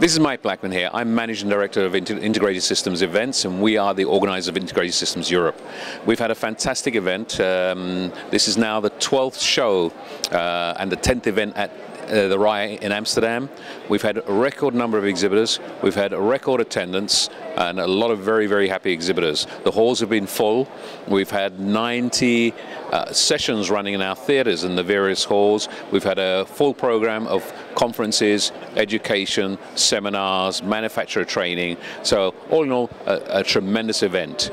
This is Mike Blackman here. I'm Managing Director of Integrated Systems Events, and we are the organizer of Integrated Systems Europe. We've had a fantastic event. Um, this is now the 12th show uh, and the 10th event at uh, the RAI in Amsterdam. We've had a record number of exhibitors, we've had a record attendance, and a lot of very, very happy exhibitors. The halls have been full. We've had 90 uh, sessions running in our theaters in the various halls. We've had a full program of conferences, education, seminars, manufacturer training. So all in all, a, a tremendous event.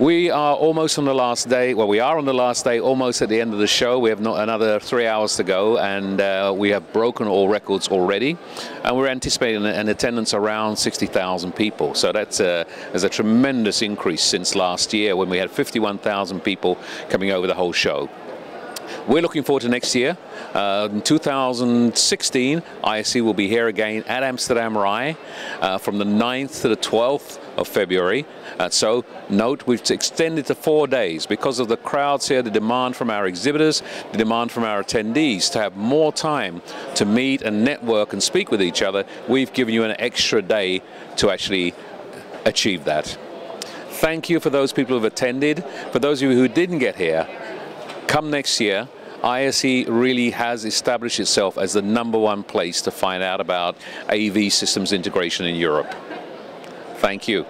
We are almost on the last day. Well, we are on the last day, almost at the end of the show. We have not another three hours to go, and uh, we have broken all records already. And we're anticipating an attendance around 60,000 people. So that's a, that's a tremendous increase since last year when we had 51,000 people coming over the whole show. We're looking forward to next year. Uh, in 2016, ISE will be here again at Amsterdam RAI uh, from the 9th to the 12th of February. Uh, so note we've extended to four days because of the crowds here, the demand from our exhibitors, the demand from our attendees to have more time to meet and network and speak with each other. We've given you an extra day to actually achieve that. Thank you for those people who've attended. For those of you who didn't get here, come next year, ISE really has established itself as the number one place to find out about AV systems integration in Europe. Thank you.